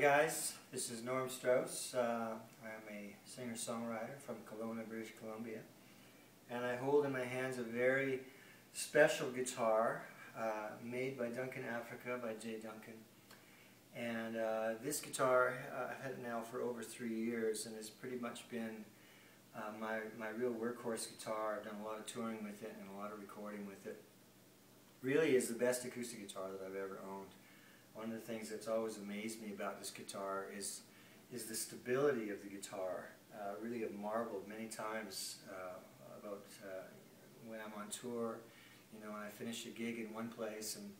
guys, this is Norm Strauss. Uh, I'm a singer-songwriter from Kelowna, British Columbia. And I hold in my hands a very special guitar uh, made by Duncan Africa, by Jay Duncan. And uh, this guitar, uh, I've had now for over three years and has pretty much been uh, my, my real workhorse guitar. I've done a lot of touring with it and a lot of recording with it. Really is the best acoustic guitar that I've ever owned one of the things that's always amazed me about this guitar is is the stability of the guitar. Uh, really have marveled many times uh, about uh, when I'm on tour, you know, when I finish a gig in one place and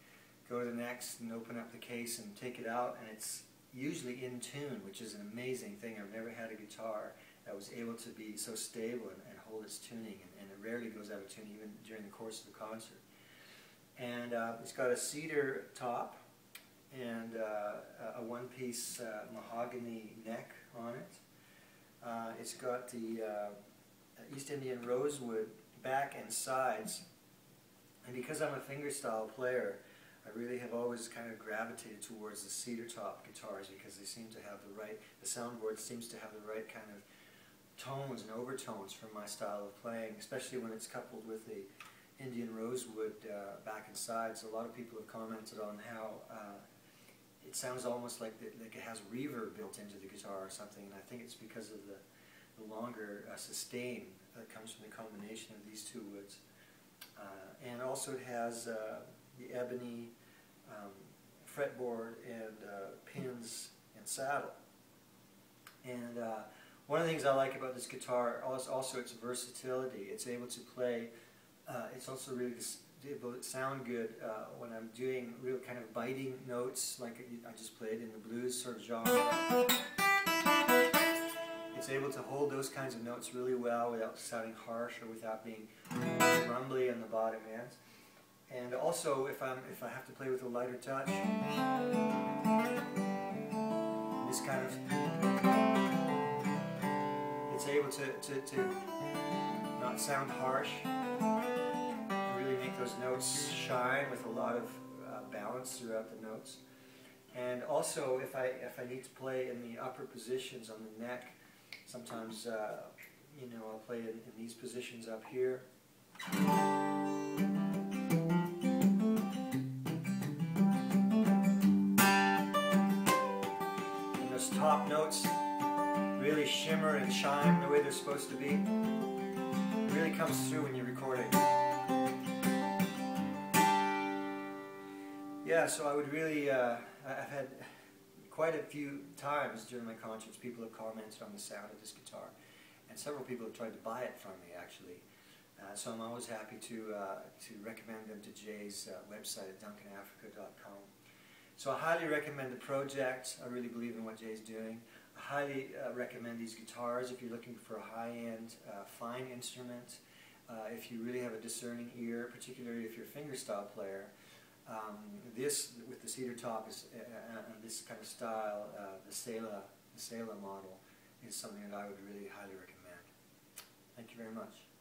go to the next and open up the case and take it out and it's usually in tune, which is an amazing thing. I've never had a guitar that was able to be so stable and, and hold its tuning and, and, it rarely goes out of tune even during the course of the concert. And uh, it's got a cedar top and uh, a one-piece uh, mahogany neck on it. Uh, it's got the uh, East Indian rosewood back and sides. And because I'm a fingerstyle player, I really have always kind of gravitated towards the cedar top guitars because they seem to have the right, the soundboard seems to have the right kind of tones and overtones for my style of playing, especially when it's coupled with the Indian rosewood uh, back and sides. A lot of people have commented on how uh, it sounds almost like, the, like it has reverb built into the guitar or something, and I think it's because of the, the longer uh, sustain that comes from the combination of these two woods. Uh, and also it has uh, the ebony um, fretboard and uh, pins and saddle. And uh, one of the things I like about this guitar is also its versatility. It's able to play, uh, it's also really able to sound good uh, when I'm doing real kind of biting notes like I just played in the blues sort of genre. It's able to hold those kinds of notes really well without sounding harsh or without being rumbly on the bottom ends. And also, if I'm if I have to play with a lighter touch, this kind of it's able to, to, to not sound harsh those notes shine with a lot of uh, balance throughout the notes. And also, if I, if I need to play in the upper positions on the neck, sometimes, uh, you know, I'll play in, in these positions up here. And those top notes really shimmer and shine the way they're supposed to be. It really comes through when you're recording. Yeah, so I would really, uh, I've had quite a few times during my concerts people have commented on the sound of this guitar. And several people have tried to buy it from me, actually. Uh, so I'm always happy to, uh, to recommend them to Jay's uh, website at duncanafrica.com. So I highly recommend the project. I really believe in what Jay's doing. I highly uh, recommend these guitars if you're looking for a high-end, uh, fine instrument. if you really have a discerning ear, particularly if you're a fingerstyle player, um, this, with the cedar top, is, uh, uh, and this kind of style, uh, the Selah, the Selah model, is something that I would really highly recommend. Thank you very much.